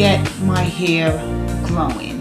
hair growing.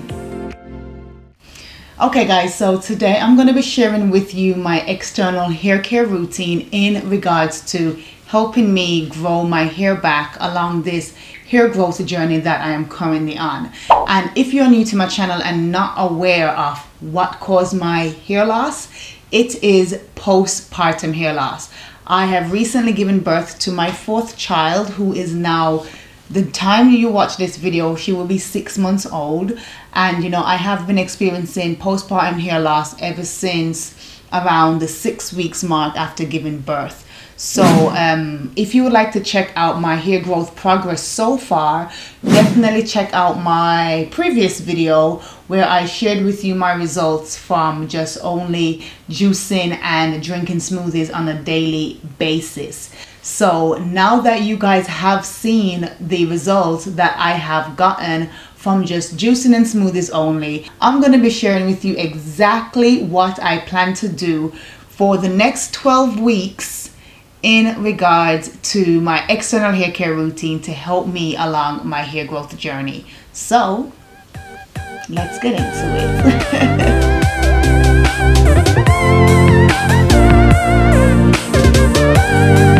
Okay guys, so today I'm going to be sharing with you my external hair care routine in regards to helping me grow my hair back along this hair growth journey that I am currently on. And if you're new to my channel and not aware of what caused my hair loss, it is postpartum hair loss. I have recently given birth to my fourth child who is now the time you watch this video she will be six months old. And you know i have been experiencing postpartum hair loss ever since around the six weeks mark after giving birth. So um, if you would like to check out my hair growth progress so far definitely check out my previous video where i shared with you my results from just only juicing and drinking smoothies on a daily basis. So now that you guys have seen the results that I have gotten from just juicing and smoothies only, I'm going to be sharing with you exactly what I plan to do for the next 12 weeks in regards to my external hair care routine to help me along my hair growth journey. So let's get into it.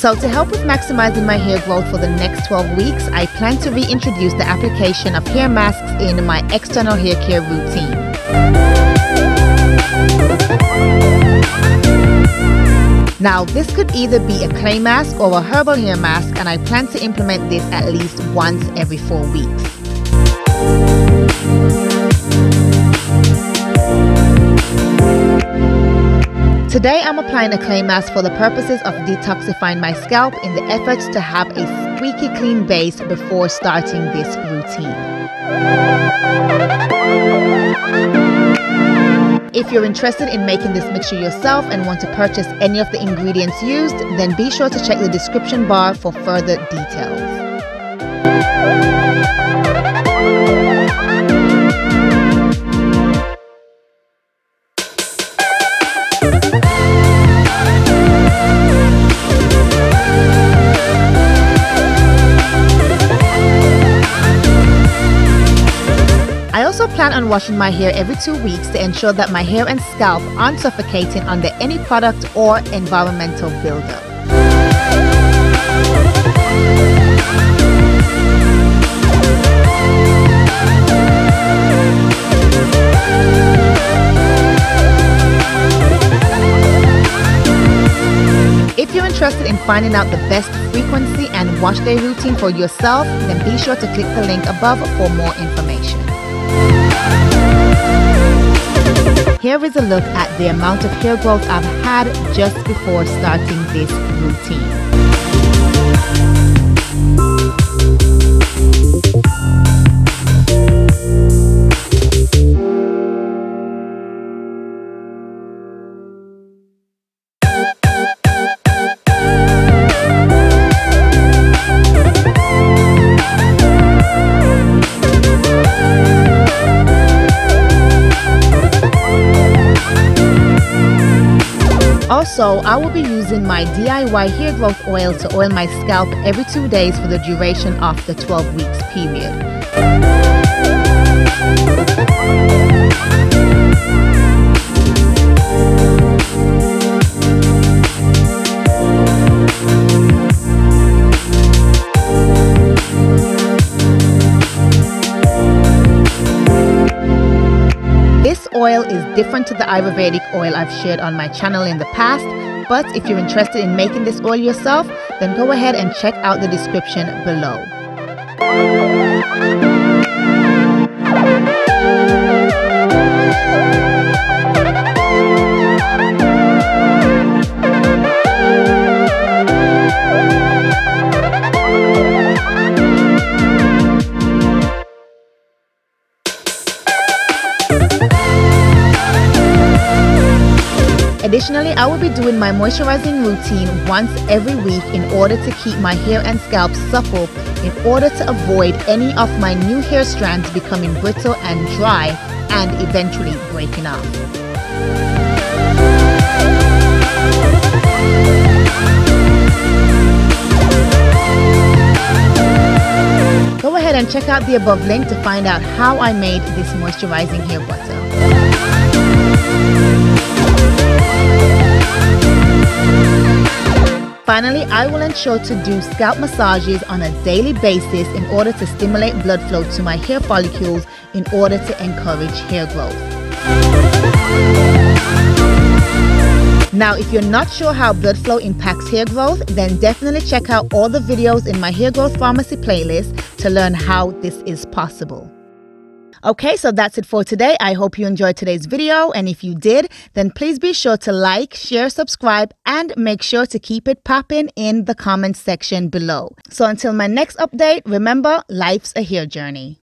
So to help with maximizing my hair growth for the next 12 weeks, I plan to reintroduce the application of hair masks in my external hair care routine. Now, this could either be a clay mask or a herbal hair mask, and I plan to implement this at least once every four weeks. Today I'm applying a clay mask for the purposes of detoxifying my scalp in the efforts to have a squeaky clean base before starting this routine. If you're interested in making this mixture yourself and want to purchase any of the ingredients used, then be sure to check the description bar for further details. Plan on washing my hair every two weeks to ensure that my hair and scalp aren't suffocating under any product or environmental buildup. If you're interested in finding out the best frequency and wash day routine for yourself, then be sure to click the link above for more information. Here is a look at the amount of hair growth I've had just before starting this routine. Also, I will be using my DIY hair growth oil to oil my scalp every two days for the duration of the 12 weeks period. Oil is different to the Ayurvedic oil I've shared on my channel in the past, but if you're interested in making this oil yourself, then go ahead and check out the description below. Additionally, I will be doing my moisturizing routine once every week in order to keep my hair and scalp supple in order to avoid any of my new hair strands becoming brittle and dry and eventually breaking off. Go ahead and check out the above link to find out how I made this moisturizing hair butter. Finally, I will ensure to do scalp massages on a daily basis in order to stimulate blood flow to my hair follicles in order to encourage hair growth. Now, if you're not sure how blood flow impacts hair growth, then definitely check out all the videos in my Hair Growth Farmacy playlist to learn how this is possible. Okay, so that's it for today. I hope you enjoyed today's video. And if you did, then please be sure to like, share, subscribe, and make sure to keep it popping in the comment section below. So until my next update, remember, life's a hair journey.